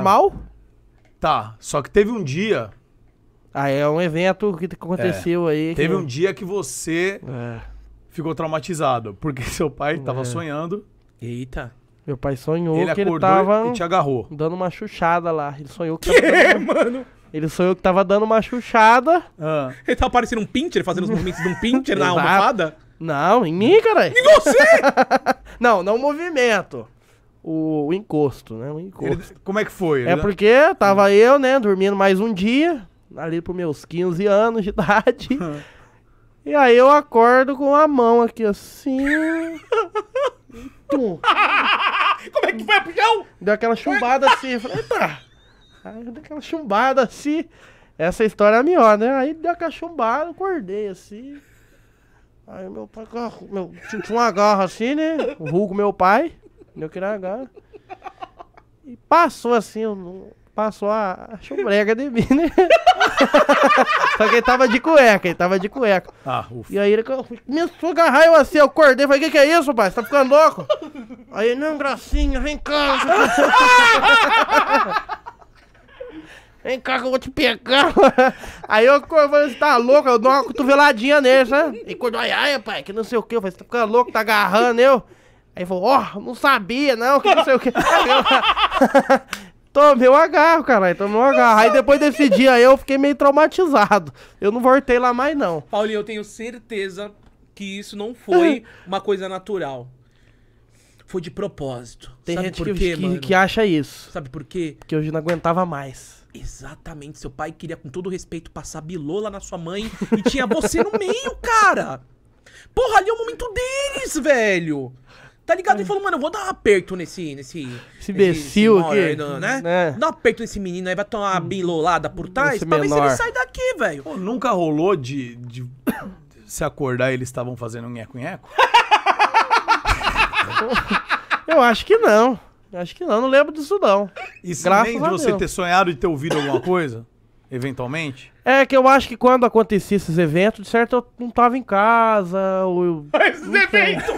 normal. Tá, só que teve um dia. Ah, é um evento que aconteceu aí. Teve que... um dia que você É. ficou traumatizado. Porque seu pai tava É. sonhando, Eita. Meu pai sonhou ele que ele acordou tava e te agarrou. dando uma chuchada lá. Ele sonhou que tava dando... mano? Ele sonhou que tava dando uma chuchada. Ah, Ele tava parecendo um pincher, fazendo os movimentos de um pincher na almofada? Não, em mim, caralho. Em você! Não, não o movimento. O, o encosto, né? O encosto. ele- como é que foi? É porque tava eu, né, dormindo mais um dia, ali pros meus 15 anos de idade. e aí eu acordo com a mão aqui assim. Tum. Como é que foi, puxão? Deu aquela chumbada assim. Eu falei, eita. Aí deu aquela chumbada assim. Essa história é melhor, né? Aí deu aquela chumbada, acordei assim. Aí meu pai meu, tinha uma garra assim, né? O vulgo meu pai. Deu que era garra. E passou assim, eu passou a, a chumbrega de mim, né? Só que ele tava de cueca, ele tava de cueca. Ah, ufa. E aí ele começou a agarrar eu assim, eu acordei, falei, que que é isso, pai? Você tá ficando louco? Aí, ele, não, gracinha, vem cá. Vem cá que eu vou te pegar. Aí eu falei, você tá louco? Eu dou uma cotoveladinha nele, sabe? E quando, ai, ai, pai, que não sei o que. Eu falei, você tá ficando louco, tá agarrando eu? Aí falou, ó, não sabia, não, que não sei o que. Tomei um agarro, caralho, tomei um agarro. Aí depois desse dia eu fiquei meio traumatizado. Eu não voltei lá mais, não. Paulinho, eu tenho certeza que isso não foi uma coisa natural. Foi de propósito. Tem Sabe gente que, quê, que- que acha isso. Sabe por quê? Que hoje não aguentava mais. Exatamente. Seu pai queria, com todo respeito, passar bilola na sua mãe e tinha você no meio, cara. Porra, ali é o momento deles, velho. Tá ligado? Ele falou, mano, eu vou dar um aperto nesse. nesse Esse imbecil aqui. aí, não, né? É. Dá um aperto nesse menino aí, vai tomar uma bilolada por trás Esse pra ver se menor. ele sai daqui, velho. Pô, nunca rolou de, de se acordar e eles estavam fazendo um nheco-nheco? Eu acho que não. Eu acho que não, não lembro disso não. E se Graças nem de você ter sonhado e ter ouvido alguma coisa? Eventualmente? É que eu acho que quando acontecia esses eventos, de certo eu não tava em casa, ou eu... Esse evento!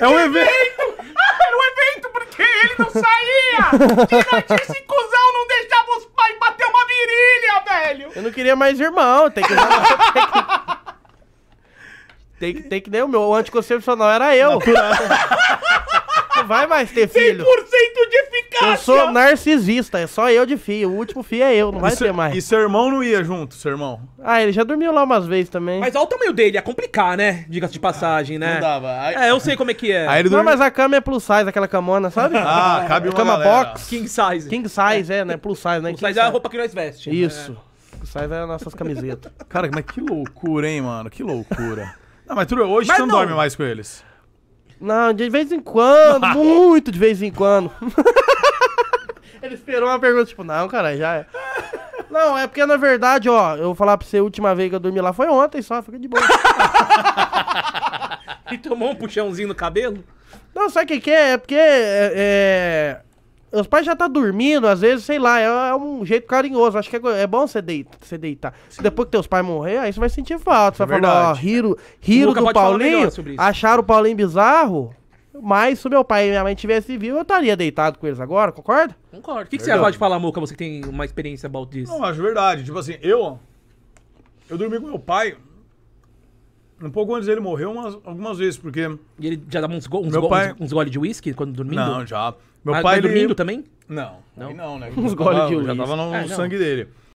É um evento! Era um evento porque ele não saía! Notícia cuzão não deixava os pais bater uma virilha, velho! Eu não queria mais irmão, tem que... tem que, tem que nem o meu, o anticoncepcional era eu. Não vai mais ter 100% filho. de eficácia! Eu sou narcisista, é só eu de filho. O último filho é eu, não vai e, ter seu- mais. e seu irmão não ia junto, seu irmão? Ah, ele já dormiu lá umas vezes também. Mas olha o tamanho dele, ia complicar, né? Diga-se de passagem, né? Não dava. Aí, É, eu sei como é que é. aí ele Não, dormiu... mas a cama é plus size, aquela camona, sabe? Ah, cabe uma Cama galera. box. King size. King size, é, né? Plus size, né? King King size é a roupa que nós veste. Isso. Plus size é as nossas camisetas. Cara, mas que loucura, hein, mano? Que loucura. Não, mas tudo, hoje Mas você não, não. dorme mais com eles. Não, de vez em quando, muito de vez em quando. Ele esperou uma pergunta, tipo, não, cara, já é. Não, é porque na verdade, ó, eu vou falar pra você, a última vez que eu dormi lá foi ontem só, fica de boa. E tomou um puxãozinho no cabelo? Não, sabe o que que é? É porque é, é, os pais já tá dormindo, às vezes, sei lá, é, é um jeito carinhoso. Acho que é, é bom você deitar. Você deitar. Depois que teus pais morrer, aí você vai sentir falta. Você É vai falar, ó, verdade. Riro, Riro Luca do Paulinho, acharam o Paulinho bizarro, mas se meu pai e minha mãe tivessem vivo, eu estaria deitado com eles agora, concorda? Concordo. O que, que você pode falar, Muca, você que tem uma experiência about this? Não, acho verdade. Tipo assim, eu. Eu dormi com meu pai. Um pouco antes dele morrer, umas, algumas vezes, porque. E ele já dava uns, go uns, Meu go pai- uns, uns goles de uísque quando dormindo? Não, já. Meu Ah, pai. mas ele- dormindo também? Não, não, não, né? Uns Já goles de Já uísque. tava no não. sangue dele.